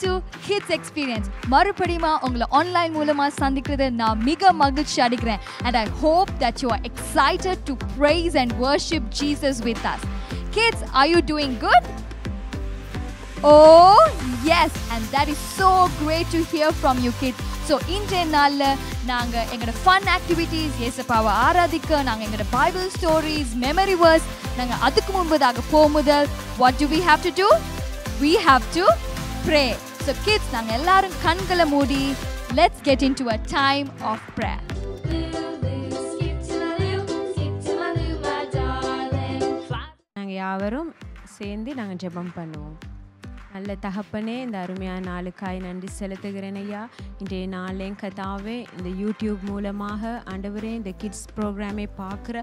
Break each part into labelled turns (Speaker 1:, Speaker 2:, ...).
Speaker 1: To kids experience மறுபடியுமா உங்களை online மூலமாக சந்திக்கிறது நான் மிக மகிழ்ச்சி அடைக்கிறேன் and I hope that you are excited to praise and worship Jesus with us kids are you doing good oh yes and that is so great to hear from you kids so இன்றைய நாளில் நாங்கள் எங்களோட fun activities ஏசப்பாவை ஆராதிக்க நாங்கள் எங்களோட Bible stories memory verse நாங்கள் அதுக்கு முன்பதாக போகுமுதல் what do we have to do we have to pray so kids நாங்கள் எல்லாரும் கண்களை மூடி let's get into a time of prayer
Speaker 2: நாங்கள் யாவரும் சேர்ந்து நாங்கள் ஜெபம் பண்ணுவோம். நல்ல தகப்பனே இந்த அருமையான நாளுக்காய் நன்றி செலுத்துகிறேன் ஐயா. இன்றைய நாளையும் கதாவே இந்த யூடியூப் மூலமாக ஆண்டவரே இந்த கிட்ஸ் ப்ரோக்ராமை பார்க்குற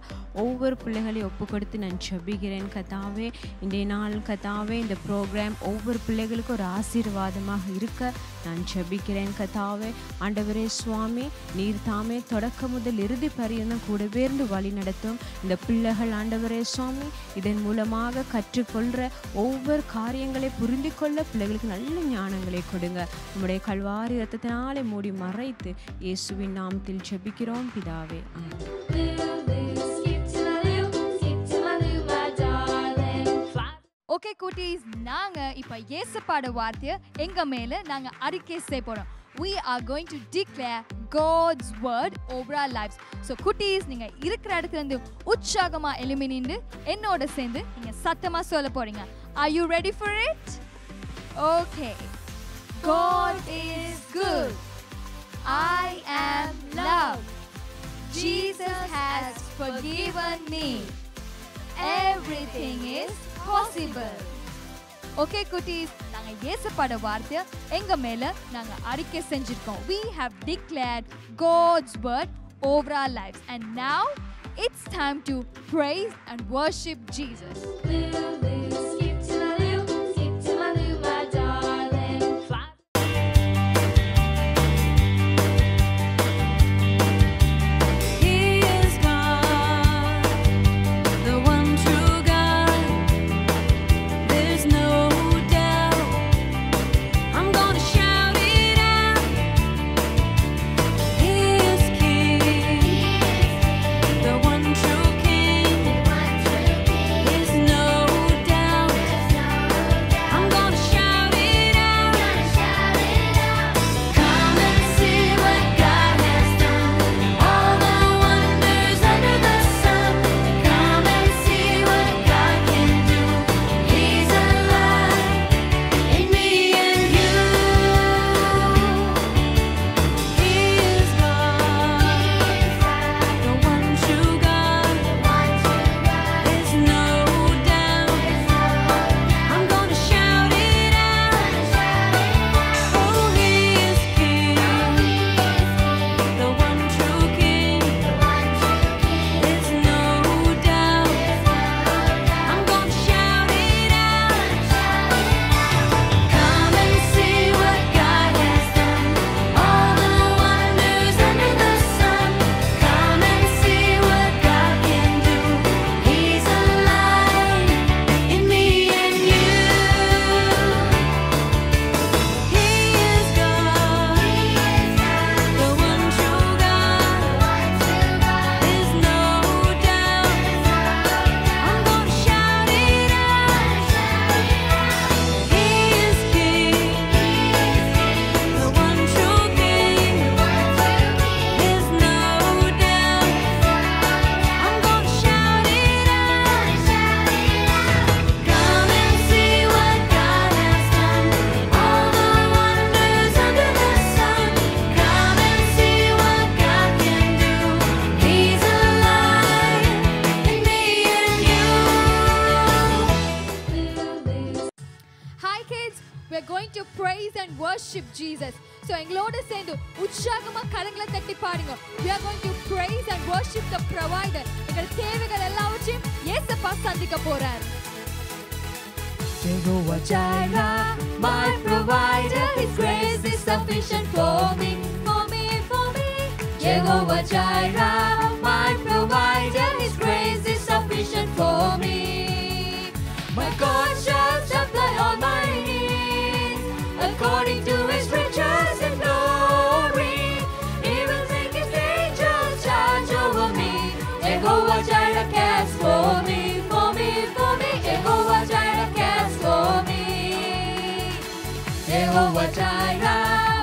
Speaker 2: ஒவ்வொரு பிள்ளைகளையும் ஒப்பு கொடுத்து நான் ஜெபிக்கிறேன் கதாவே இன்றைய நாள் கதாவே இந்த ப்ரோக்ராம் ஒவ்வொரு பிள்ளைகளுக்கும் ஒரு ஆசீர்வாதமாக இருக்க நான் செபிக்கிறேன் கதாவே ஆண்டவரே சுவாமி நீர் தாமே தொடக்க முதல் இறுதி பரியந்தம் கூடவே இருந்து வழி நடத்தும் இந்த பிள்ளைகள் ஆண்டவரே சுவாமி. இதன் மூலமாக கற்றுக்கொள்கிற ஒவ்வொரு காரியங்களை புரிந்து கொள்ள பிள்ளைகளுக்கு நல்ல ஞானங்களை கொடுங்க. நம்முடைய கல்வாரி ரத்தத்தினாலே மூடி மறைத்து இயேசுவின் நாமத்தில் ஜெபிக்கிறோம் பிதாவே.
Speaker 1: ஓகே குட்டீஸ் நாங்க இப்ப இயேசுப்பாட வார்த்தையை எங்க மேல நாங்க அறிக்கை செய்ய போறோம். We are going to declare God's word over our lives. So குட்டீஸ் நீங்க இருக்கிற இடத்துல இருந்து உற்சாகமா எழுமி நின்று என்னோட சேர்ந்து நீங்க சத்தமா சொல்ல போறீங்க. Are you ready for it? okay God is good I am loved Jesus has forgiven me everything is possible okay குட்டீஸ் நாங்க இயேசுப்பட வார்த்தை எங்க மேல நாங்க அறிக்கை செஞ்சிருக்கோம் we have declared god's word over our lives and now it's time to praise and worship jesus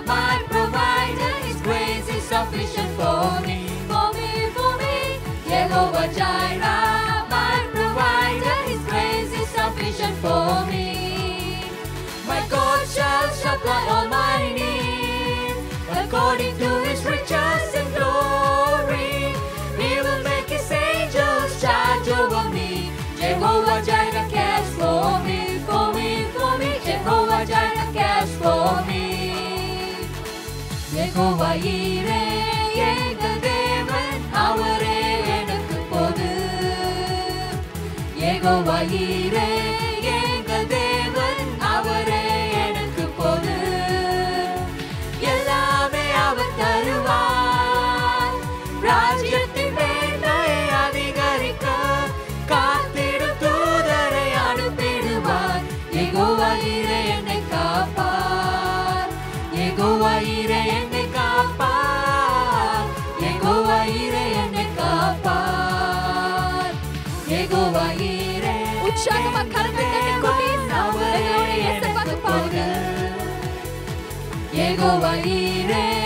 Speaker 3: My provider, sufficient for me, for me, for me. Jehovah Jireh, my provider, sufficient for me. My God shall supply all my needs according to His riches Jehovah ಈರೇ ஏக தேவன் அவரே எனக்கு போது. Jehovah guaire Uceagă
Speaker 1: măcar pe tine cuvință În lurie se fac pagă E
Speaker 3: guaire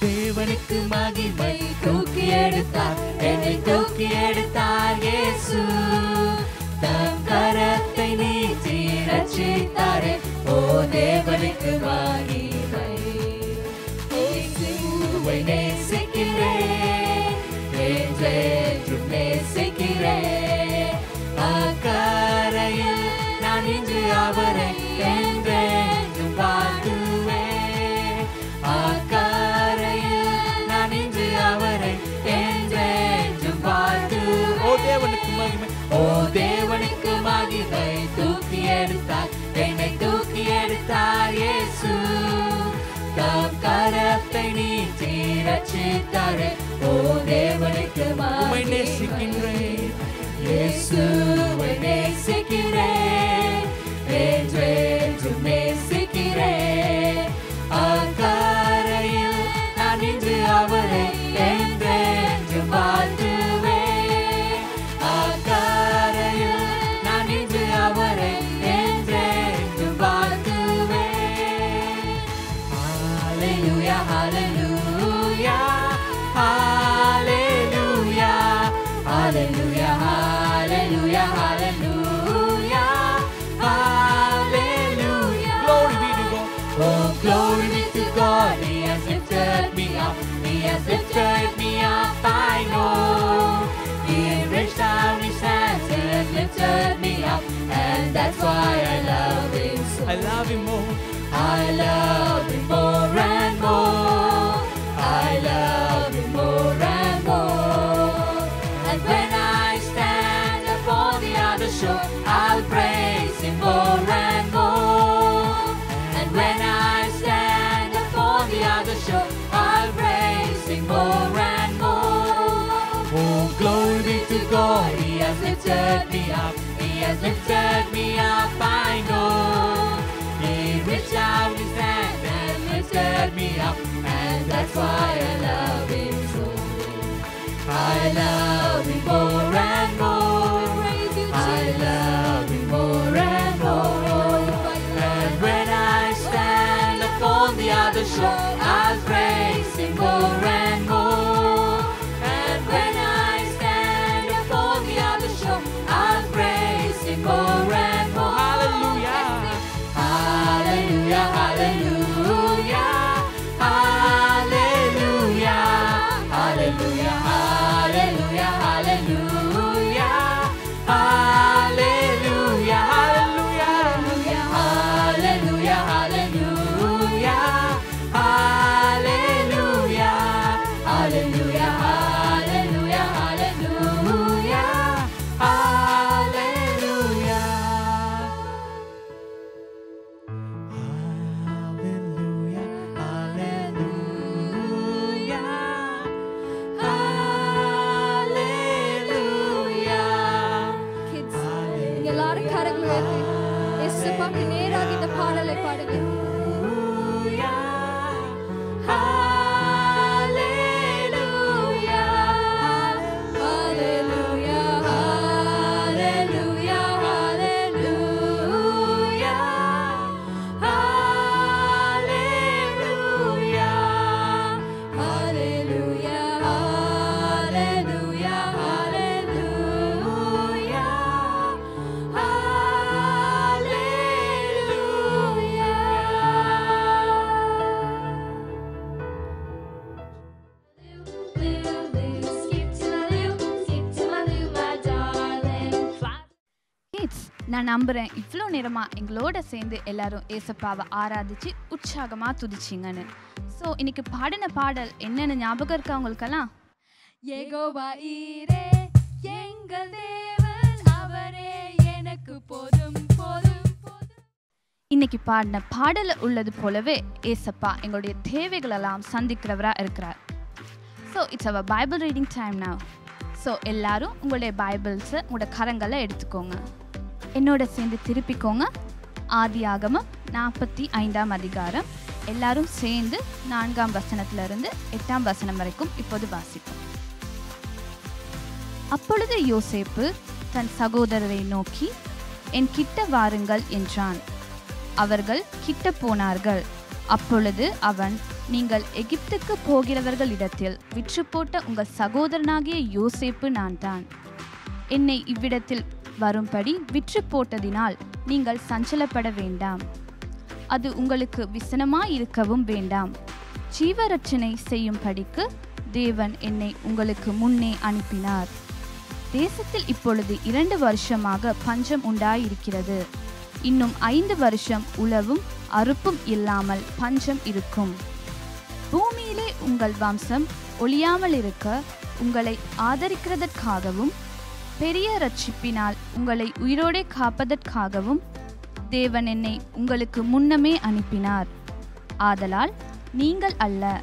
Speaker 3: தேவனுக்கு மகிமை தூக்கி எடுத்தார். என்னை தூக்கி எடுத்தார் இயேசு. தம் கரத்தை நீ ரட்சித்தாரே ஓ தேவனுக்கு மகிமை வாழ்கின்றேன் இயேசு I love him more. I love him more and more. I love him more and more. And when I stand upon the other shore, I'll praise him more and more. And when I stand upon the other shore, I'll praise him more and more. Oh, glory to God, he has lifted me up, he has lifted
Speaker 4: நான் நம்புகிறேன் இவ்வளோ நேரமாக எங்களோட சேர்ந்து எல்லாரும் ஏசப்பாவை ஆராதிச்சு உற்சாகமாக துதிச்சிங்கன்னு. So இன்னைக்கு பாடின பாடல் என்னென்னு ஞாபகம் இருக்கா உங்களுக்கெல்லாம்?
Speaker 1: யெகோவா ஈரே எங்கள் தேவன் அவரே எனக்கு போதும் போதும் போதும்.
Speaker 4: இன்னைக்கு பாடின பாடல உள்ளது போலவே ஏசப்பா எங்களுடைய தேவைகளெல்லாம் சந்திக்கிறவராக இருக்கிறார். So it's our Bible reading time now. So எல்லாரும் உங்களுடைய பைபிள்ஸை உங்களோட கரங்களை எடுத்துக்கோங்க. என்னோட சேர்ந்து திருப்பிக்கோங்க. ஆதி ஆகமம் நாற்பத்தி ஐந்தாம் அதிகாரம். எல்லாரும் சேர்ந்து நான்காம் வசனத்திலிருந்து எட்டாம் வசனம் வரைக்கும் இப்போது வாசிப்போம். அப்பொழுது யோசேப்பு தன் சகோதரரை நோக்கி என் கிட்ட வாருங்கள் என்றான். அவர்கள் கிட்ட போனார்கள். அப்பொழுது அவன் நீங்கள் எகிப்துக்கு போகிறவர்களிடத்தில் விற்று போட்ட உங்கள் சகோதரனாகிய யோசேப்பு நான் தான் என்னை இவ்விடத்தில் வரும்படி விற்று போட்டதினால் நீங்கள் சஞ்சலப்பட வேண்டாம். அது உங்களுக்கு விசனமாய் இருக்கவும் வேண்டாம். ஜீவரட்சனை செய்யும்படிக்கு தேவன் என்னை உங்களுக்கு முன்னே அனுப்பினார். தேசத்தில் இப்பொழுது இரண்டு வருஷமாக பஞ்சம் உண்டாயிருக்கிறது. இன்னும் ஐந்து வருஷம் உழவும் அறுப்பும் இல்லாமல் பஞ்சம் இருக்கும். பூமியிலே உங்கள் வம்சம் ஒளியாமல் இருக்க உங்களை ஆதரிக்கிறதற்காகவும் பெரிய ரட்சிப்பினால் உங்களை உயிரோடே காப்பதற்காகவும் தேவன் என்னை உங்களுக்கு முன்னமே அனுப்பினார். ஆதலால் நீங்கள் அல்ல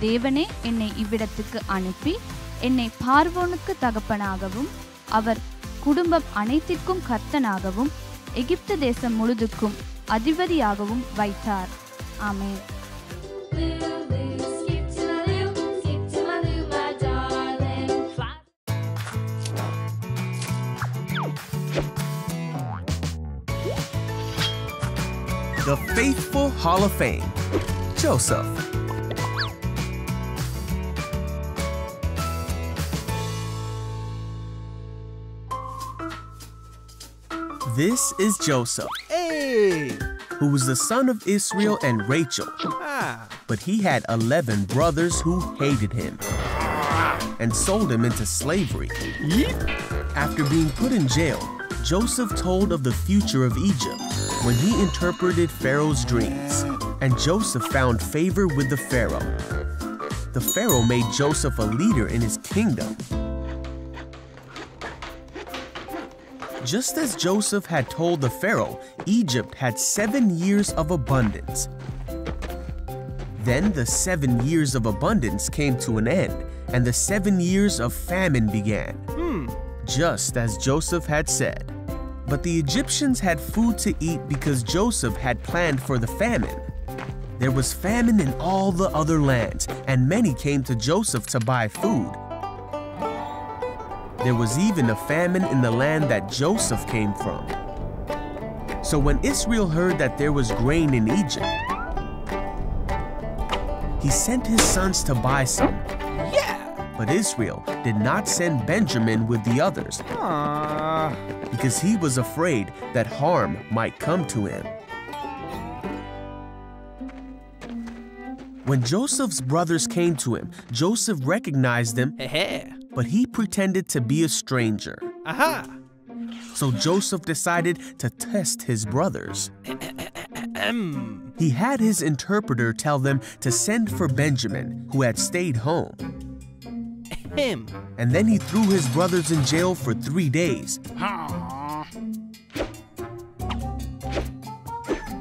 Speaker 4: தேவனே என்னை இவ்விடத்துக்கு அனுப்பி என்னை பார்வோனுக்கு தகப்பனாகவும் அவர் குடும்பம் அனைத்திற்கும் கர்த்தனாகவும் எகிப்து தேசம் முழுதுக்கும் அதிபதியாகவும் வைத்தார். ஆமென்.
Speaker 5: Hall of Fame. Joseph. This is Joseph,
Speaker 6: Hey!
Speaker 5: who was the son of Israel and Rachel,
Speaker 6: Ah,
Speaker 5: but he had 11 brothers who hated him and sold him into slavery. After being put in jail, Joseph told of the future of Egypt when he interpreted Pharaoh's dreams, and Joseph found favor with the Pharaoh. The Pharaoh made Joseph a leader in his kingdom. Just as Joseph had told the Pharaoh, Egypt had seven years of abundance. Then the seven years of abundance came to an end, and the seven years of famine began just as Joseph had said. But the Egyptians had food to eat because Joseph had planned for the famine. There was famine in all the other lands, and many came to Joseph to buy food. There was even a famine in the land that Joseph came from. So when Israel heard that there was grain in Egypt, he sent his sons to buy some. But Israel did not send Benjamin with the others
Speaker 6: Ah,
Speaker 5: because he was afraid that harm might come to him. When Joseph's brothers came to him, Joseph recognized them, but he pretended to be a stranger.
Speaker 6: aha!
Speaker 5: So Joseph decided to test his brothers. He had his interpreter tell them to send for Benjamin, who had stayed home.
Speaker 6: Him.
Speaker 5: And then he threw his brothers in jail for three days.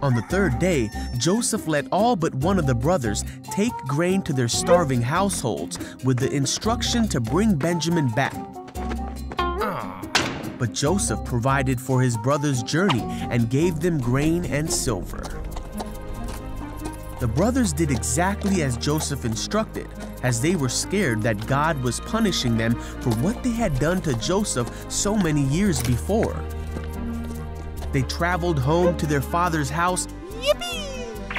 Speaker 5: On the third day, Joseph let all but one of the brothers take grain to their starving households with the instruction to bring Benjamin back. But Joseph provided for his brothers' journey and gave them grain and silver. The brothers did exactly as Joseph instructed, as they were scared that God was punishing them for what they had done to Joseph so many years before. They traveled home to their father's house,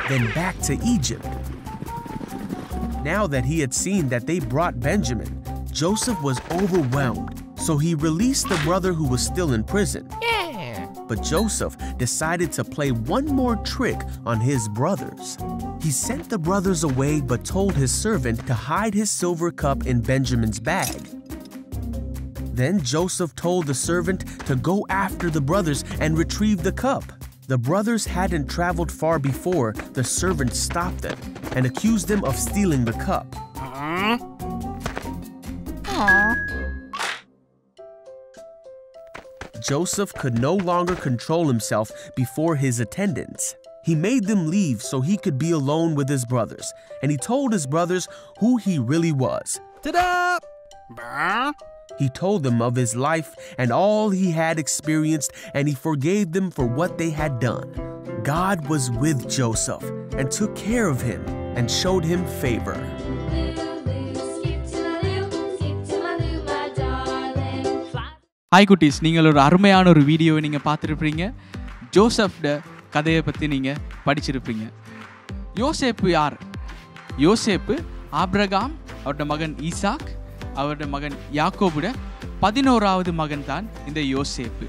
Speaker 5: then back to Egypt. Now that he had seen that they brought Benjamin, Joseph was overwhelmed, so he released the brother who was still in prison. But Joseph decided to play one more trick on his brothers. He sent the brothers away but told his servant to hide his silver cup in Benjamin's bag. Then Joseph told the servant to go after the brothers and retrieve the cup. The brothers hadn't traveled far before the servant stopped them and accused them of stealing the cup. Joseph could no longer control himself before his attendants. He made them leave so he could be alone with his brothers, and he told his brothers who he really was.
Speaker 6: Ta-da!
Speaker 5: He told them of his life and all he had experienced, and he forgave them for what they had done. God was with Joseph and took care of him and showed him favor.
Speaker 7: Hi குட்டீஸ். நீங்கள் ஒரு அருமையான ஒரு வீடியோவை நீங்கள் பார்த்துருப்பீங்க. ஜோசப்ட கதையை பற்றி நீங்கள் படிச்சிருப்பீங்க. யோசேப்பு யார்? யோசேப்பு ஆப்ரகாம் அவரோட மகன் ஈசாக் அவரோட மகன் யாக்கோபுட பதினோராவது மகன் தான் இந்த யோசேப்பு.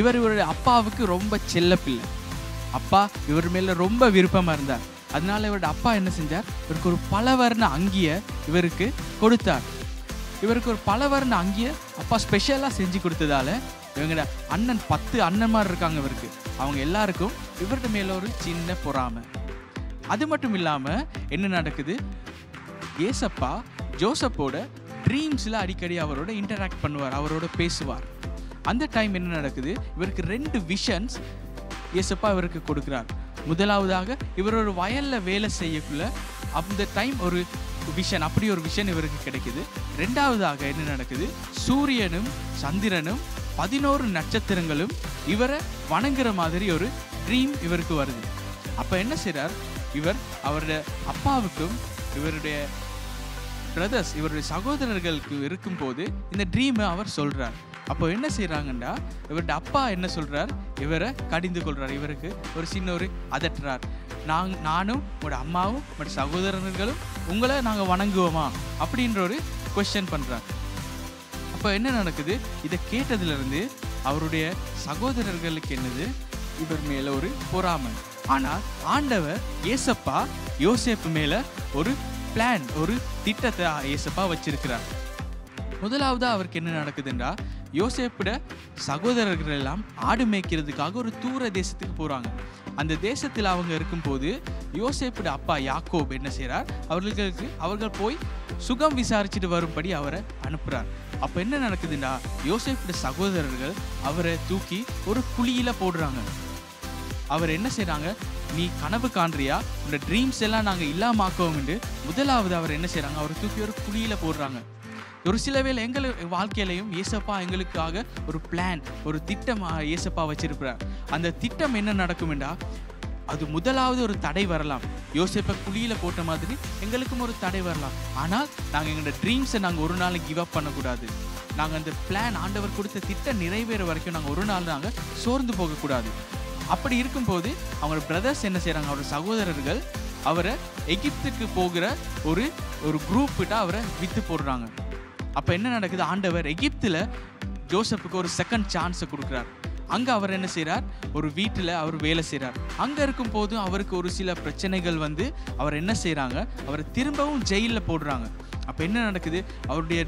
Speaker 7: இவர் இவருடைய அப்பாவுக்கு ரொம்ப செல்ல பிள்ளை அப்பா இவர் மேலே ரொம்ப விருப்பமாக இருந்தார். அதனால் இவரோட அப்பா என்ன செஞ்சார்? இவருக்கு ஒரு பலவர்ண அங்கியை இவருக்கு கொடுத்தார். இவருக்கு ஒரு பலவர்ண அங்கேயே அப்பா ஸ்பெஷலாக செஞ்சு கொடுத்ததால இவங்களோட அண்ணன் பத்து அண்ணன் மாதிரி இருக்காங்க இவருக்கு. அவங்க எல்லாருக்கும் இவர்கிட்ட மேல ஒரு சின்ன பொறாமை. அது மட்டும் இல்லாமல் என்ன நடக்குது? ஏசப்பா ஜோசப்போட ட்ரீம்ஸில் அடிக்கடி அவரோட இன்டராக்ட் பண்ணுவார் அவரோட பேசுவார். அந்த டைம் என்ன நடக்குது? இவருக்கு ரெண்டு விஷன்ஸ் ஏசப்பா இவருக்கு கொடுக்குறார். முதலாவதாக இவர் ஒரு வயல்ல வேலை செய்யக்குள்ள அந்த டைம் ஒரு விஷன் அப்படி ஒரு விஷன் இவருக்கு கிடைக்குது. ரெண்டாவதாக என்ன நடக்குது? சூரியனும் சந்திரனும் பதினோரு நட்சத்திரங்களும் இவரை வணங்குற மாதிரி ஒரு ட்ரீம் இவருக்கு வருது. அப்ப என்ன செய்கிறார் இவர் அவருடைய அப்பாவுக்கும் இவருடைய பிரதர்ஸ் இவருடைய சகோதரர்களுக்கு இருக்கும்போது இந்த ட்ரீமை அவர் சொல்கிறார் அப்போ என்ன செய்றாங்கன்னா இவருடைய அப்பா என்ன சொல்கிறார் இவரை கடிந்து கொள்கிறார் இவருக்கு ஒரு சின்ன ஒரு அதட்டுறார். நாங் நானும் உங்களோட அம்மாவும் உங்களோட சகோதரர்களும் உங்களை நாங்கள் வணங்குவோமா? அப்படின்ற ஒரு கொஸ்டின் பண்றார். அப்போ என்ன நடக்குது? இதை கேட்டதுலேருந்து அவருடைய சகோதரர்களுக்கு என்னது? இவர் மேல ஒரு பொறாமை. ஆனால் ஆண்டவர் ஏசப்பா யோசேப்பு மேல ஒரு பிளான் ஒரு திட்டத்தை ஏசப்பா வச்சிருக்கிறார். முதலாவது அவருக்கு என்ன நடக்குதுன்றா யோசேப்பிட சகோதரர்கள் எல்லாம் ஆடு மேய்க்கிறதுக்காக ஒரு தூர தேசத்துக்கு போகிறாங்க அந்த தேசத்தில் அவங்க இருக்கும்போது யோசேப்பிட அப்பா யாக்கோப் என்ன செய்கிறார் அவர்களுக்கு அவர்கள் போய் சுகம் விசாரிச்சுட்டு வரும்படி அவரை அனுப்புகிறார் அப்போ என்ன நடக்குதுன்னா யோசேப்பிட சகோதரர்கள் அவரை தூக்கி ஒரு குழியில் போடுறாங்க. அவர் என்ன செய்கிறாங்க நீ கனவு காண்றியா? உன்னோட ட்ரீம்ஸ் எல்லாம் நாங்கள் இல்லாமாக்குவோம்னு முதலாவது அவர் என்ன செய்கிறாங்க அவரை தூக்கி ஒரு குழியில போடுறாங்க. ஒரு சில வேலை எங்கள் வாழ்க்கையிலையும் ஏசப்பா எங்களுக்காக ஒரு பிளான் ஒரு திட்டம் ஏசப்பா வச்சிருக்கிறார். அந்த திட்டம் என்ன நடக்கும்டா அது முதலாவது ஒரு தடை வரலாம். யோசிப்பை குழியில் போட்ட மாதிரி எங்களுக்கும் ஒரு தடை வரலாம். ஆனால் நாங்கள் எங்களோட ட்ரீம்ஸை நாங்கள் ஒரு நாள் கிவ் அப் பண்ணக்கூடாது. நாங்கள் அந்த பிளான் ஆண்டவர் கொடுத்த திட்டம் நிறைவேற வரைக்கும் நாங்கள் ஒரு நாள் நாங்கள் சோர்ந்து போகக்கூடாது. அப்படி இருக்கும்போது அவங்களோட பிரதர்ஸ் என்ன செய்கிறாங்க அவரோட சகோதரர்கள் அவரை எகிப்துக்கு போகிற ஒரு ஒரு குரூப்பிட்ட அவரை விற்று போடுறாங்க. அப்போ என்ன நடக்குது? ஆண்டவர் எகிப்தில் ஜோசப்புக்கு ஒரு செகண்ட் சான்ஸை கொடுக்குறார். அங்கே அவர் என்ன செய்கிறார் ஒரு வீட்டில் அவர் வேலை செய்கிறார் அங்கே இருக்கும் போதும் அவருக்கு ஒரு சில பிரச்சனைகள் வந்து அவர் என்ன செய்கிறாங்க அவரை திரும்பவும் ஜெயிலில் போடுறாங்க. அப்போ என்ன நடக்குது? அவருடைய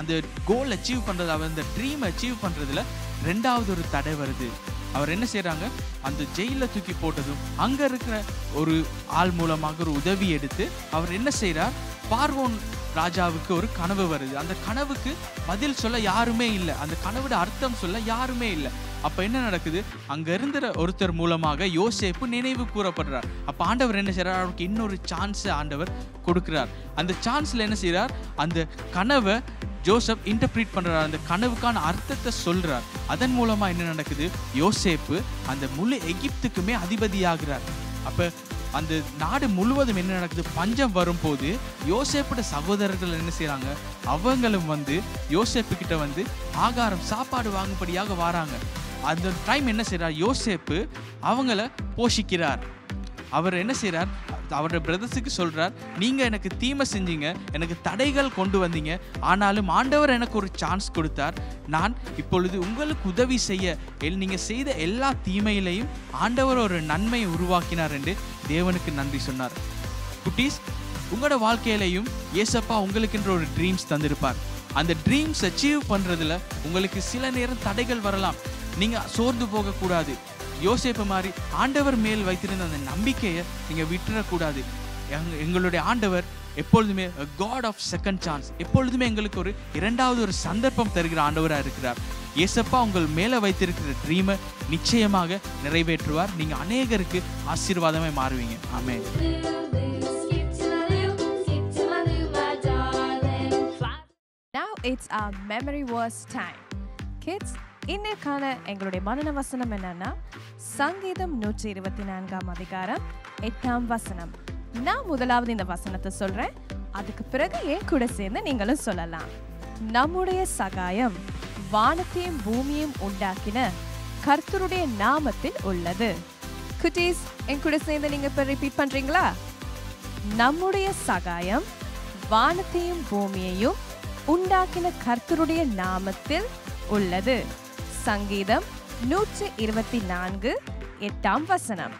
Speaker 7: அந்த கோல் அச்சீவ் பண்ணுறது அவர் அந்த ட்ரீம் அச்சீவ் பண்ணுறதுல ரெண்டாவது ஒரு தடை வருது. அவர் என்ன செய்கிறாங்க அந்த ஜெயிலில் தூக்கி போட்டதும் அங்கே இருக்கிற ஒரு ஆள் மூலமாக ஒரு உதவி எடுத்து அவர் என்ன செய்கிறார் பார்வோன் ராஜாவுக்கு ஒரு கனவு வருது. அந்த கனவுக்கு பதில் சொல்ல யாருமே இல்லை. அந்த கனவோட அர்த்தம் சொல்ல யாருமே இல்லை. அப்ப என்ன நடக்குது? அங்க இருந்த ஒருத்தர் மூலமாக யோசேப்பு நினைவு கூறப்படுறார். அப்ப ஆண்டவர் என்ன செய்கிறார் அவருக்கு இன்னொரு சான்ஸ் ஆண்டவர் கொடுக்கிறார். அந்த சான்ஸ்ல என்ன செய்கிறார் அந்த கனவை ஜோசப் இன்டர்பிரீட் பண்றார். அந்த கனவுக்கான அர்த்தத்தை சொல்றார். அதன் மூலமா என்ன நடக்குது? யோசேப்பு அந்த முழு எகிப்துக்குமே அதிபதியாகிறார். அப்போ அந்த நாடு முழுவதும் என்ன நடக்குது? பஞ்சம் வரும்போது யோசேப்போட சகோதரர்கள் என்ன செய்கிறாங்க அவங்களும் வந்து யோசேப்பு கிட்ட வந்து ஆகாரம் சாப்பாடு வாங்கும்படியாக வராங்க. அந்த டைம் என்ன செய்கிறார் யோசேப்பு அவங்கள போஷிக்கிறார். அவர் என்ன செய்கிறார் அவரோட பிரதர்ஸுக்கு சொல்கிறார் நீங்கள் எனக்கு தீமை செஞ்சீங்க எனக்கு தடைகள் கொண்டு வந்தீங்க. ஆனாலும் ஆண்டவர் எனக்கு ஒரு சான்ஸ் கொடுத்தார். நான் இப்பொழுது உங்களுக்கு உதவி செய்ய எல்- நீங்கள் செய்த எல்லா தீமையிலையும் ஆண்டவர் ஒரு நன்மையை உருவாக்கினார் என்று தேவனுக்கு நன்றி சொன்னார். குட்டீஸ் உங்களோட வாழ்க்கையிலையும் ஏசப்பா உங்களுக்குன்ற ஒரு ட்ரீம்ஸ் தந்திருப்பார். அந்த ட்ரீம்ஸ் அச்சீவ் பண்ணுறதுல உங்களுக்கு சில நேரம் தடைகள் வரலாம். நீங்கள் சோர்ந்து போகக்கூடாது. யோசேப்பு மாதிரி ஆண்டவர் மேல் வைத்திருந்த அந்த நம்பிக்கையை நீங்கள் விட்டுறக்கூடாது. எங் எங்களுடைய ஆண்டவர் எப்பொழுதுமே காட் ஆஃப் செகண்ட் சான்ஸ் எப்பொழுதுமே எங்களுக்கு ஒரு இரண்டாவது ஒரு சந்தர்ப்பம் தருகிற ஆண்டவராக இருக்கிறார். ஏசப்பா உங்கள் மேலே வைத்திருக்கிற ட்ரீமை நிச்சயமாக நிறைவேற்றுவார். நீங்கள் அநேகருக்கு ஆசீர்வாதமாக மாறுவீங்க.
Speaker 8: ஆமே
Speaker 9: Now it's our memory verse time. Kids, இன்னைக்கான எங்களுடைய மனன வசனம் என்னன்னா சங்கீதம் நூற்றி இருபத்தி நான்காம் அதிகாரம் எட்டாம் வசனம். நான் முதலாவது இந்த வசனத்தை சொல்றேன். அதுக்கு பிறகு என் கூட சேர்ந்து நீங்களும் சொல்லலாம். நம்முடைய சகாயம் வானத்தையும் பூமியையும் உண்டாக்கின கர்த்தருடைய நாமத்தில் உள்ளது. குட்டீஸ் என் கூட சேர்ந்து நீங்க இப்ப ரிப்பீட் பண்றீங்களா? நம்முடைய சகாயம் வானத்தையும் பூமியையும் உண்டாக்கின கர்த்தருடைய நாமத்தில் உள்ளது. சங்கீதம் நூற்றி இருபத்தி நான்கு எட்டாம் வசனம்.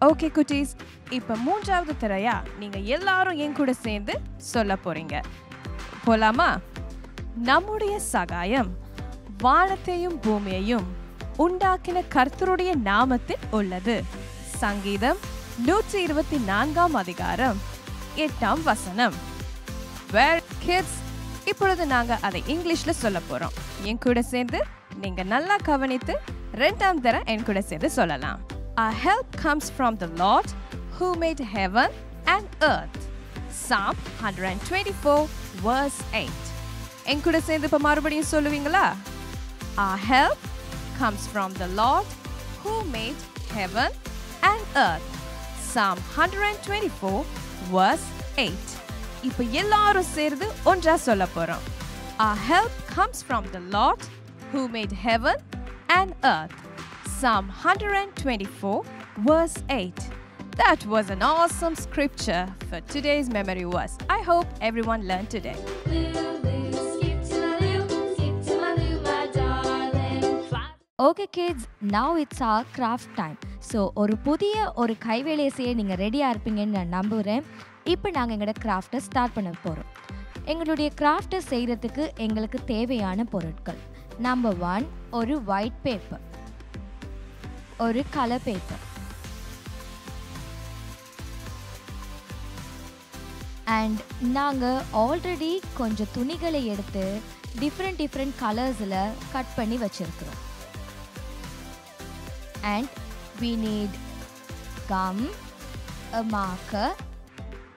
Speaker 9: ஓகே குட்டீஸ் இப்ப மூன்றாவது திரையா நீங்க எல்லாரும் என் கூட சேர்ந்து சொல்ல போறீங்க. போலாமா? நம்முடைய சகாயம். வானத்தையும் பூமியையும் உண்டாக்கின கர்த்தருடைய நாமத்தில் உள்ளது. சங்கீதம் நூற்றி இருபத்தி நான்காம் அதிகாரம் எட்டாம் வசனம். வேர் கிட்ஸ் இப்பொழுது நாங்கள் அதை இங்கிலீஷில் சொல்ல போகிறோம் என் கூட சேர்ந்து நீங்கள் நல்லா கவனித்து ரெண்டாம் தர என் கூட சேர்ந்து சொல்லலாம். A help comes from the Lord who made heaven and earth. Psalm 124 verse 8. என் கூட சேர்ந்து இப்ப மறுபடியும் சொல்லுவீங்களா Our help comes from the Lord who made heaven and earth. Psalm 124 verse 8. இப்போ எல்லாரும் சேர்ந்து ஒன்றா சொல்ல போறோம் Our help comes from the Lord who made heaven and earth. Psalm 124 verse 8. That was an awesome scripture for today's memory verse. I hope everyone learned today.
Speaker 10: Okay kids now it's our craft time so ஒரு புதிய ஒரு கைவேலையை செய்ய நீங்கள் ரெடியாக இருப்பீங்கன்னு நான் நம்புகிறேன் இப்போ நாங்கள் எங்களோட கிராஃப்டை ஸ்டார்ட் பண்ண போகிறோம் எங்களுடைய கிராஃப்டை செய்கிறதுக்கு எங்களுக்கு தேவையான பொருட்கள். நம்பர் ஒன் ஒரு ஒயிட் பேப்பர் ஒரு கலர் பேப்பர் அண்ட் நாங்கள் ஆல்ரெடி கொஞ்சம் துணிகளை எடுத்து டிஃப்ரெண்ட் டிஃப்ரெண்ட் கலர்ஸில் கட் பண்ணி வச்சுருக்குறோம். And we need gum, a marker,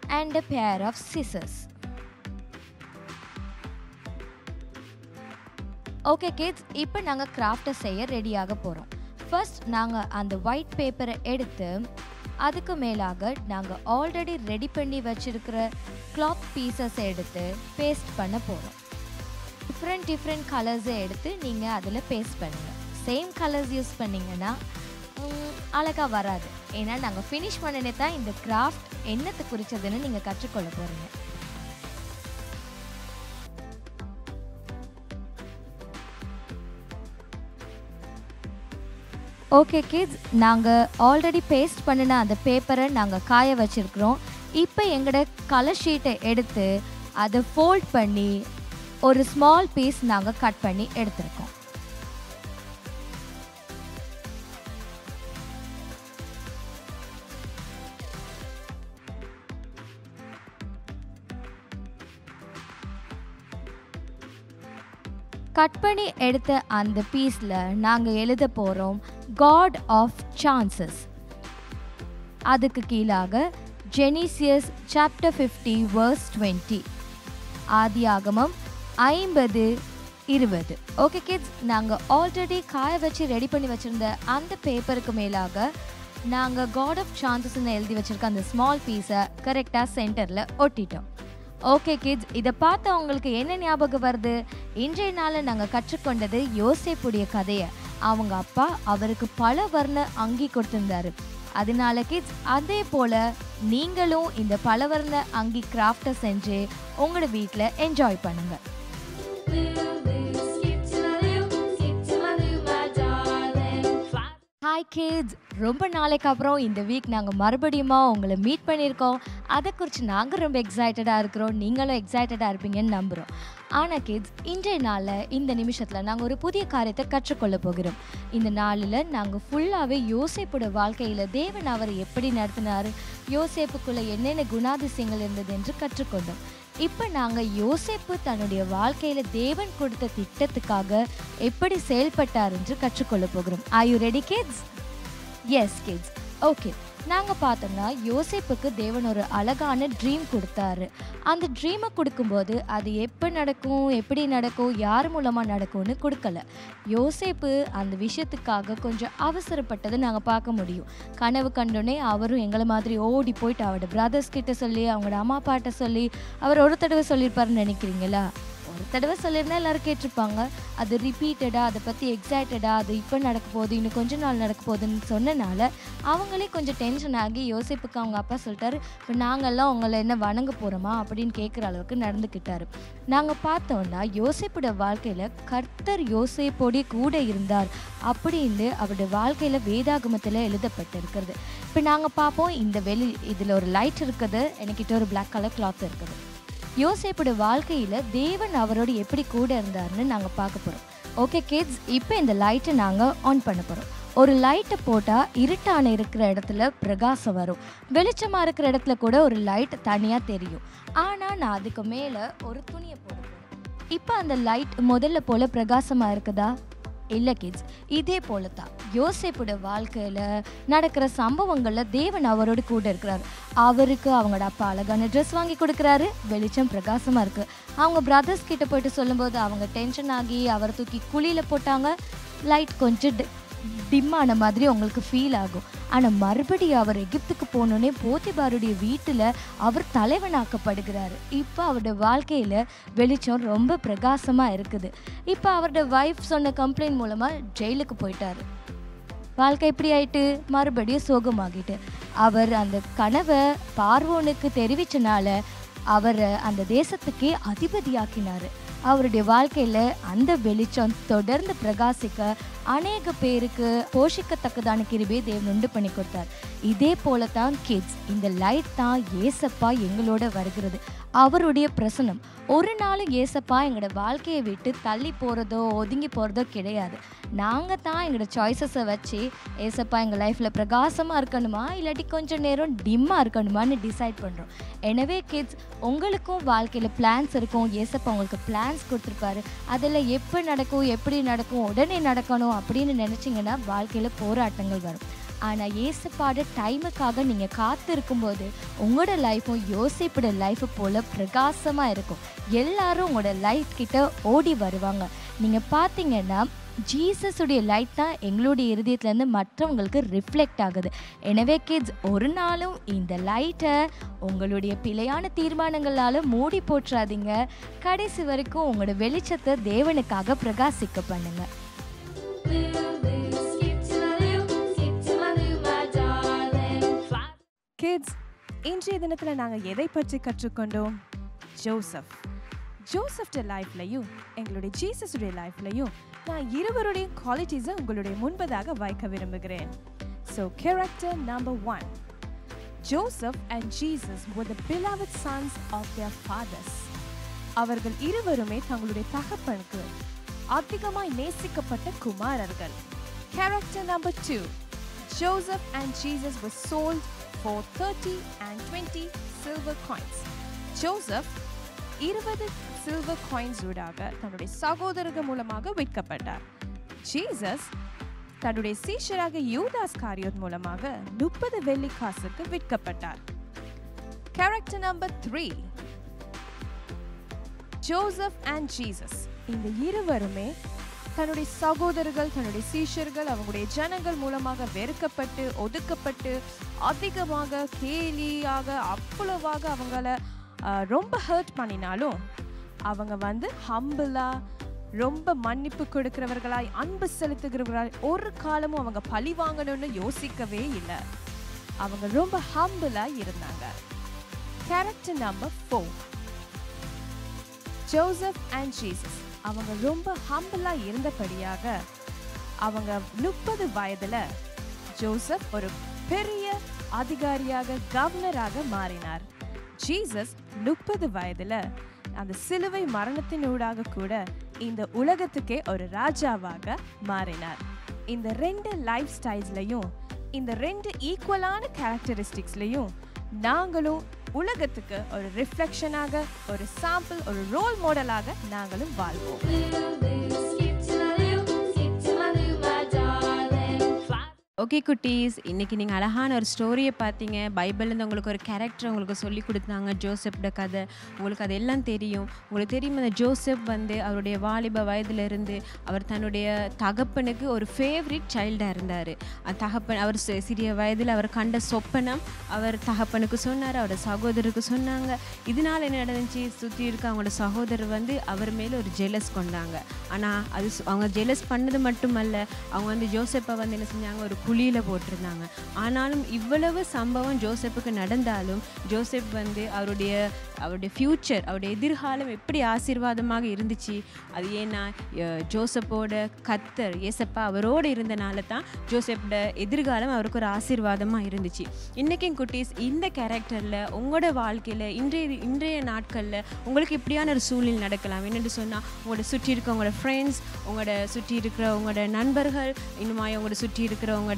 Speaker 10: and a pair of scissors. Okay kids இப்போ நாங்கள் கிராஃப்டை செய்ய ரெடியாக போகிறோம் ஃபர்ஸ்ட் நாங்கள் அந்த ஒயிட் பேப்பரை எடுத்து அதுக்கு மேலாக நாங்கள் ஆல்ரெடி ரெடி பண்ணி வச்சுருக்கிற கிளாத் பீசஸை எடுத்து பேஸ்ட் பண்ண போகிறோம் டிஃப்ரெண்ட் டிஃப்ரெண்ட் கலர்ஸை எடுத்து நீங்கள் அதில் பேஸ்ட் பண்ணுங்கள் சேம் கலர்ஸ் யூஸ் பண்ணிங்கன்னா அழகாக வராது. ஏன்னா நாங்கள் ஃபினிஷ் பண்ணினே தான் இந்த கிராஃப்ட் என்னத்தை குறித்ததுன்னு நீங்கள் கற்றுக்கொள்ள போகிறீங்க ஓகே கிட்ஸ் நாங்கள் ஆல்ரெடி பேஸ்ட் பண்ணின அந்த பேப்பரை நாங்கள் காய வச்சுருக்குறோம். இப்போ எங்களோட கலர் ஷீட்டை எடுத்து அதை ஃபோல்ட் பண்ணி ஒரு ஸ்மால் பீஸ் நாங்கள் கட் பண்ணி எடுத்திருக்கோம். கட் பண்ணி எடுத்த அந்த பீஸில் நாங்கள் எழுத போகிறோம் காட் ஆஃப் சான்சஸ் அதுக்கு கீழாக Genesis chapter fifty verse twenty ஆதியாகமம் ஐம்பது இருபது. ஓகே கிட்ஸ் நாங்கள் ஆல்ரெடி காய வச்சு ரெடி பண்ணி வச்சுருந்த அந்த பேப்பருக்கு மேலாக நாங்கள் காட் ஆஃப் சான்சஸ்ன்னு எழுதி வச்சுருக்க அந்த ஸ்மால் பீஸை கரெக்டாக சென்டரில் ஒட்டிட்டோம். ஓகே கிட்ஸ் இதை பார்த்து உங்களுக்கு என்ன ஞாபகம் வருது? இன்றைய நாளில் நாங்கள் கற்றுக்கொண்டது யோசேப்புடைய கதையை. அவங்க அப்பா அவருக்கு பல வர்ண அங்கி கொடுத்திருந்தாரு. அதனால கிட்ஸ் அதே போல் நீங்களும் இந்த பலவர்ண அங்கி கிராஃப்டை செஞ்சு உங்களோட வீட்டில் என்ஜாய் பண்ணுங்கள் ஹாய் கிட்ஸ் ரொம்ப நாளைக்கு அப்புறம் இந்த வீக் நாங்கள் மறுபடியுமா உங்களை மீட் பண்ணியிருக்கோம். அதை குறித்து நாங்கள் ரொம்ப எக்ஸைட்டடாக இருக்கிறோம். நீங்களும் எக்ஸைட்டடாக இருப்பீங்கன்னு நம்புகிறோம் ஆனால் கிட்ஸ் இன்றைய நாளில் இந்த நிமிஷத்தில் நாங்கள் ஒரு புதிய காரியத்தை கற்றுக்கொள்ள போகிறோம். இந்த நாளில் நாங்கள் ஃபுல்லாகவே யோசேப்போட வாழ்க்கையில் தேவன் அவரை எப்படி நடத்தினார் யோசேப்புக்குள்ளே என்னென்ன குணாதிசயங்கள் இருந்தது என்று கற்றுக்கொண்டோம். இப்போ நாங்கள் யோசேப்பு தன்னுடைய வாழ்க்கையில் தேவன் கொடுத்த திட்டத்துக்காக எப்படி செயல்பட்டார் என்று கற்றுக்கொள்ள போகிறோம். Are you ready kids yes kids okay நாங்கள் பார்த்தோம்னா யோசேப்புக்கு தேவன் ஒரு அழகான ட்ரீம் கொடுத்தாரு. அந்த ட்ரீமை கொடுக்கும்போது அது எப்போ நடக்கும் எப்படி நடக்கும் யார் மூலமாக நடக்கும்னு கொடுக்கல. யோசேப்பு அந்த விஷயத்துக்காக கொஞ்சம் அவசரப்பட்டதை நாங்கள் பார்க்க முடியும். கனவு கண்டோடனே அவரும் எங்களை மாதிரி ஓடி போயிட்டு அவரோட பிரதர்ஸ் கிட்ட சொல்லி அவங்களோட அம்மா அப்பாட்ட சொல்லி அவர் ஒரு தடவை சொல்லியிருப்பாருன்னு நினைக்கிறீங்களா? ஒரு தடவை சொல்லியிருந்தா எல்லாரும் கேட்டிருப்பாங்க அது ரிப்பீட்டடாக அதை பற்றி எக்ஸைட்டடாக அது இப்போ நடக்க போகுது இன்னும் கொஞ்ச நாள் நடக்க போகுதுன்னு சொன்னனால அவங்களே கொஞ்சம் டென்ஷன் ஆகி யோசிப்புக்கு அவங்க அப்பா சொல்லிட்டாரு இப்போ நாங்கள்லாம் உங்களை என்ன வணங்க போகிறோமா அப்படின்னு கேட்குற அளவுக்கு நடந்துக்கிட்டாரு. நாங்கள் பார்த்தோம்னா யோசிப்போட வாழ்க்கையில் கர்த்தர் யோசிப்போடைய கூட இருந்தார் அப்படின்னு அவருடைய வாழ்க்கையில் வேதாகமத்தில் எழுதப்பட்டிருக்கிறது. இப்போ நாங்கள் பார்ப்போம் இந்த வெளி இதில் ஒரு லைட் இருக்குது என்கிட்ட ஒரு பிளாக் கலர் கிளாத் இருக்குது. யோசேப்போட வாழ்க்கையில் தேவன் அவரோடு எப்படி கூட இருந்தாருன்னு நாங்கள் பார்க்க போகிறோம் ஓகே கிட்ஸ் இப்போ இந்த லைட்டை நாங்கள் ஆன் பண்ண போகிறோம் ஒரு லைட்டை போட்டால் இருட்டான இருக்கிற இடத்துல பிரகாசம் வரும். வெளிச்சமாக இருக்கிற இடத்துல கூட ஒரு லைட் தனியாக தெரியும். ஆனால் நான் அதுக்கு மேலே ஒரு துணியை போடுவேன் போகிறேன் இப்போ அந்த லைட் முதல்ல போல் பிரகாசமாக இருக்குதா? இல்லை கிட்ஸ் இதே போல தான் யோசேப்போட வாழ்க்கையில் நடக்கிற சம்பவங்களில் தேவன் அவரோட கூட இருக்கிறார். அவருக்கு அவங்களோட அப்பா அழகான ட்ரெஸ் வாங்கி கொடுக்குறாரு. வெளிச்சம் பிரகாசமாக இருக்குது அவங்க பிரதர்ஸ் கிட்ட போயிட்டு சொல்லும்போது அவங்க டென்ஷன் ஆகி அவரை தூக்கி குழியில் போட்டாங்க. லைட் கொஞ்சம் டிம்மான மாதிரி உங்களுக்கு ஃபீல் ஆகும். ஆனால் மறுபடியும் அவர் எகிப்துக்கு போனோடனே போத்திபாருடைய வீட்டில் அவர் தலைவனாக்கப்படுகிறாரு. இப்போ அவருடைய வாழ்க்கையில் வெளிச்சம் ரொம்ப பிரகாசமாக இருக்குது. இப்போ அவருடைய ஒய்ஃப் சொன்ன கம்ப்ளைண்ட் மூலமாக ஜெயிலுக்கு போயிட்டாரு. வாழ்க்கை இப்படி ஆயிட்டு மறுபடியும் சோகமாகிட்டு. அவர் அந்த கனவை பார்வோனுக்கு தெரிவிச்சனால அவரை அந்த தேசத்துக்கே அதிபதியாக்கினார். அவருடைய வாழ்க்கையில் அந்த வெளிச்சம் தொடர்ந்து பிரகாசிக்க அநேக பேருக்கு போஷிக்கத்தக்கதான கிருபியை தேவன் உண்டு பண்ணி கொடுத்தார். இதே போல தான் கிட்ஸ் இந்த லைட் தான் ஏசப்பா எங்களோட வருகிறது. அவருடைய பிரசனம் ஒரு நாளும் ஏசப்பா எங்களோட வாழ்க்கையை விட்டு தள்ளி போகிறதோ ஒதுங்கி போகிறதோ கிடையாது. நாங்கள் தான் எங்களோட சாய்ஸஸை வச்சு ஏசப்பா எங்கள் லைஃப்பில் பிரகாசமாக இருக்கணுமா? இல்லாட்டி கொஞ்சம் நேரம் டிம்மாக இருக்கணுமான்னு டிசைட் பண்ணுறோம் எனவே கிட்ஸ் உங்களுக்கும் வாழ்க்கையில் பிளான்ஸ் இருக்கும். ஏசப்பா உங்களுக்கு பிளான்ஸ் கொடுத்துருப்பாரு. அதில் எப்போ நடக்கும் எப்படி நடக்கும் உடனே நடக்கணும் அப்படின்னு நினச்சிங்கன்னா வாழ்க்கையில் போராட்டங்கள் வரும். ஆனால் ஏசப்பாட டைமுக்காக நீங்கள் காத்து இருக்கும்போது உங்களோட லைஃப்பும் யோசிப்போட லைஃபை போல் பிரகாசமாக இருக்கும். எல்லாரும் உங்களோட லைஃப் கிட்ட ஓடி வருவாங்க. நீங்கள் பார்த்தீங்கன்னா ஜீசஸுடைய லைட் தான் எங்களுடைய இருதயத்துலேருந்து மற்றவங்களுக்கு ரிஃப்ளெக்ட் ஆகுது. எனவே கிட்ஸ் ஒரு நாளும் இந்த லைட்டை உங்களுடைய பிழையான தீர்மானங்களால் மூடி போட்டுறாதீங்க கடைசி வரைக்கும் உங்களோட வெளிச்சத்தை தேவனுக்காக பிரகாசிக்க பண்ணுங்கள்
Speaker 9: கிட்ஸ் இன்றைய தினத்தில் நாங்கள் எதை பற்றி கற்றுக்கொண்டோம்? ஜோசப். ஜோசப்ட லைஃப்லையும் எங்களுடைய ஜீசஸுடைய லைஃப்லையும் நான் இருவருடைய குவாலிட்டிஸை உங்களுடைய முன்பதாக வைக்க விரும்புகிறேன். So character number one Joseph and Jesus were beloved sons of their fathers அவர்கள் இருவருமே தங்களுடைய தகப்பனுக்கு அதிகமாய் நேசிக்கப்பட்ட குமாரர்கள். Character number two Joseph and Jesus were sold for 30 and 20 silver coins. Joseph இருபது சில்வர் காயின்ஸ் ஊடாக தன்னுடைய சகோதரர்கள் மூலமாக விற்கப்பட்டார். ஜீசஸ் தன்னுடைய சீஷராக யூதாஸ் காரியோத் மூலமாக முப்பது வெள்ளி காசுக்கு விற்கப்பட்டார். Character number three Joseph and Jesus இந்த இருவருமே தன்னுடைய சகோதரர்கள் தன்னுடைய சீஷர்கள் அவங்களுடைய ஜனங்கள் மூலமாக வெறுக்கப்பட்டு ஒதுக்கப்பட்டு அதிகமாக கேலியாக அவ்வளவாக அவங்கள ரொம்ப ஹர்ட் பண்ணினாலும் அவங்க வந்து ஹம்பிளாக ரொம்ப மன்னிப்பு கொடுக்கிறவர்களாய் அன்பு செலுத்துகிறவர்களாய் ஒரு காலமும் அவங்க பழி வாங்கணும்னு யோசிக்கவே இல்லை. அவங்க ரொம்ப ஹம்பிளாக இருந்தாங்க. Character number four Joseph and Jesus அவங்க ரொம்ப ஹம்பிளாக இருந்தபடியாக அவங்க முப்பது வயதில் ஜோசப் ஒரு பெரிய அதிகாரியாக கவர்னராக மாறினார். ஜீசஸ் முப்பது வயதில் அந்த சிலுவை மரணத்தினூடாக கூட இந்த உலகத்துக்கே ஒரு ராஜாவாக மாறினார். இந்த ரெண்டு லைஃப் ஸ்டைல்ஸ்லையும் இந்த ரெண்டு ஈக்குவலான கேரக்டரிஸ்டிக்ஸ்லையும் நாங்களும் உலகத்துக்கு ஒரு ரிஃப்ளெக்ஷனாக ஒரு சாம்பிள் ஒரு ரோல் மாடலாக நாங்களும் வாழ்வோம்.
Speaker 2: ஓகே குட்டீஸ் இன்றைக்கி நீங்கள் அழகான ஒரு ஸ்டோரியை பார்த்தீங்க. பைபிள்லேருந்து உங்களுக்கு ஒரு கேரக்டர் உங்களுக்கு சொல்லி கொடுத்தாங்க. ஜோசப்ட கதை. உங்களுக்கு அதெல்லாம் தெரியும். உங்களுக்கு தெரியும் அந்த ஜோசப் வந்து அவருடைய வாலிப வயதிலிருந்து அவர் தன்னுடைய தகப்பனுக்கு ஒரு ஃபேவரட் சைல்டாக இருந்தார். அந்த தகப்பன் அவர் சிறிய வயதில் அவர் கண்ட சொப்பனம் அவர் தகப்பனுக்கு சொன்னார் அவரோட சகோதரருக்கு சொன்னாங்க. இதனால் என்ன நடந்துச்சு? சுற்றி இருக்க அவங்களோட சகோதரர் வந்து அவர் மேலே ஒரு ஜெலஸ் கொண்டாங்க. ஆனால் அது அவங்க ஜெலஸ் பண்ணது மட்டுமல்ல அவங்க வந்து ஜோசப்பை வந்து என்ன செஞ்சாங்க? ஒரு குழியில் போட்டிருந்தாங்க. ஆனாலும் இவ்வளவு சம்பவம் ஜோசப்புக்கு நடந்தாலும் ஜோசப் வந்து அவருடைய அவருடைய ஃப்யூச்சர் அவருடைய எதிர்காலம் எப்படி ஆசீர்வாதமாக இருந்துச்சு? அது ஏன்னா ஜோசப்போட கத்தர் ஏசப்பா அவரோடு இருந்தனால தான் ஜோசப்போட எதிர்காலம் அவருக்கு ஒரு ஆசீர்வாதமாக இருந்துச்சு. இன்றைக்கும் குட்டீஸ் இந்த கேரக்டரில் உங்களோட வாழ்க்கையில் இன்றைய இன்றைய நாட்களில் உங்களுக்கு எப்படியான ஒரு சூழ்நிலை நடக்கலாம். என்னென்னு சொன்னால் உங்களோட சுற்றி இருக்க உங்களோட ஃப்ரெண்ட்ஸ் உங்களோட சுற்றி இருக்கிற உங்களோட நண்பர்கள் இன்னுமாய் உங்களோட சுற்றி இருக்கிற உங்களோட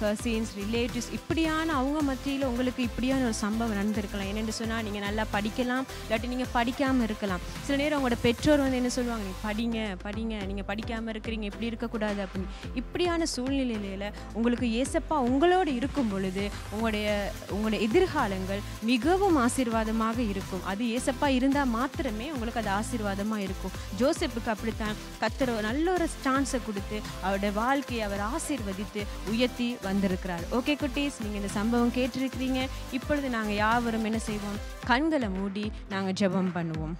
Speaker 2: கசின்ஸ் ரிலேட்டிவ்ஸ் இப்படியான அவங்க மத்தியில் உங்களுக்கு இப்படியான ஒரு சம்பவம் நடந்திருக்கலாம். என்னென்னு சொன்னால் நீங்கள் நல்லா படிக்கலாம் இல்லாட்டி நீங்கள் படிக்காமல் இருக்கலாம். சில நேரம் உங்களோட பெற்றோர் வந்து என்ன சொல்லுவாங்க? நீங்கள் படிங்க படிங்க நீங்கள் படிக்காமல் இருக்கிறீங்க இப்படி இருக்கக்கூடாது அப்படின்னு. இப்படியான சூழ்நிலையில் உங்களுக்கு ஏசப்பா உங்களோடு இருக்கும் பொழுது உங்களுடைய உங்களுடைய எதிர்காலங்கள் மிகவும் ஆசீர்வாதமாக இருக்கும். அது ஏசப்பா இருந்தால் மாத்திரமே உங்களுக்கு அது ஆசீர்வாதமாக இருக்கும். ஜோசப்புக்கு அப்படித்தான் கத்தர் நல்ல ஒரு ஸ்டான்ஸை கொடுத்து அவருடைய வாழ்க்கையை அவர் ஆசீர்வதித்து உயர்த்தி வந்திருக்கிறார். ஓகே குட்டீஸ் நீங்கள் இந்த சம்பவம் கேட்டிருக்கிறீங்க. இப்பொழுது நாங்கள் யாவரும் என்ன செய்வோம்? கண்களை மூடி நாங்கள் ஜெபம் பண்ணுவோம்.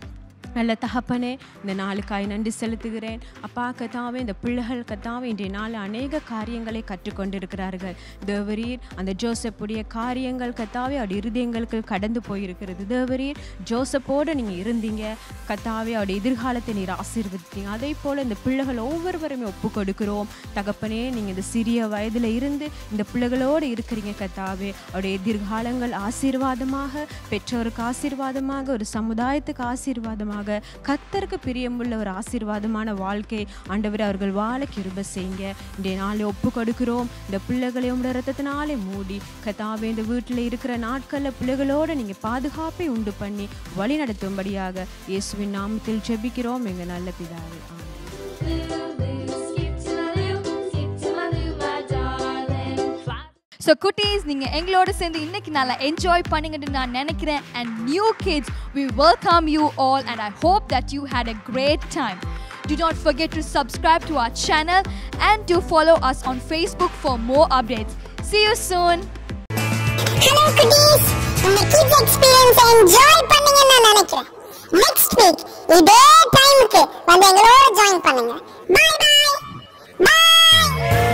Speaker 2: நல்ல தகப்பனே இந்த நாளுக்காய் நன்றி செலுத்துகிறேன். அப்பா கத்தாவே இந்த பிள்ளைகள் கத்தாவே இன்றைய நாள் அநேக காரியங்களை கற்றுக்கொண்டிருக்கிறார்கள். தேவரீர் அந்த ஜோசப்புடைய காரியங்கள் கத்தாவே அவருடைய இருதயங்களுக்கு கடந்து போயிருக்கிறது. தேவரீர் ஜோசப்போடு நீங்கள் இருந்தீங்க. கத்தாவே அவருடைய எதிர்காலத்தை நீர் ஆசீர்வதித்தீங்க. அதே போல் இந்த பிள்ளைகள் ஒவ்வொருவருமே ஒப்பு கொடுக்கிறோம் தகப்பனே நீங்கள் இந்த சிறிய வயதில் இருந்து இந்த பிள்ளைகளோடு இருக்கிறீங்க கத்தாவே அவருடைய எதிர்காலங்கள் ஆசீர்வாதமாக பெற்றோருக்கு ஆசீர்வாதமாக ஒரு சமுதாயத்துக்கு ஆசீர்வாதமாக கத்தருக்கு பிரியமுள்ள ஒரு ஆசீர்வாதமான வாழ்க்கை ஆண்டவர் அவர்கள் வாழ கிருப செய்யுங்க. இன்றைய நாளை ஒப்பு கொடுக்கிறோம் இந்த பிள்ளைகளை உங்களோட ரத்தத்தினாலே மூடி கத்தாவே இந்த வீட்டில் இருக்கிற நாட்களில் பிள்ளைகளோடு நீங்கள் பாதுகாப்பை உண்டு பண்ணி வழி நடத்தும்படியாக இயேசுவின் நாமத்தில் ஜெபிக்கிறோம். எங்கள் நல்ல பிதாவே ஆமென்.
Speaker 1: So, cuties, நீங்கள் எங்களோட சேர்ந்து இன்னைக்கு kinala enjoy பண்ணுங்கன்னு நான் நினைக்கிறேன் and new kids we welcome you all and I hope that you had a great Do not forget to subscribe to our channel and do follow us on Facebook for more updates. See you soon.
Speaker 11: Hello kiddies. நம்ம kids experience enjoy பண்ணீங்கன்னு நான் நினைக்கிறேன். Next week இதே டைம்க்கு வந்து எங்களோட join பண்ணுங்க. Bye bye. Bye.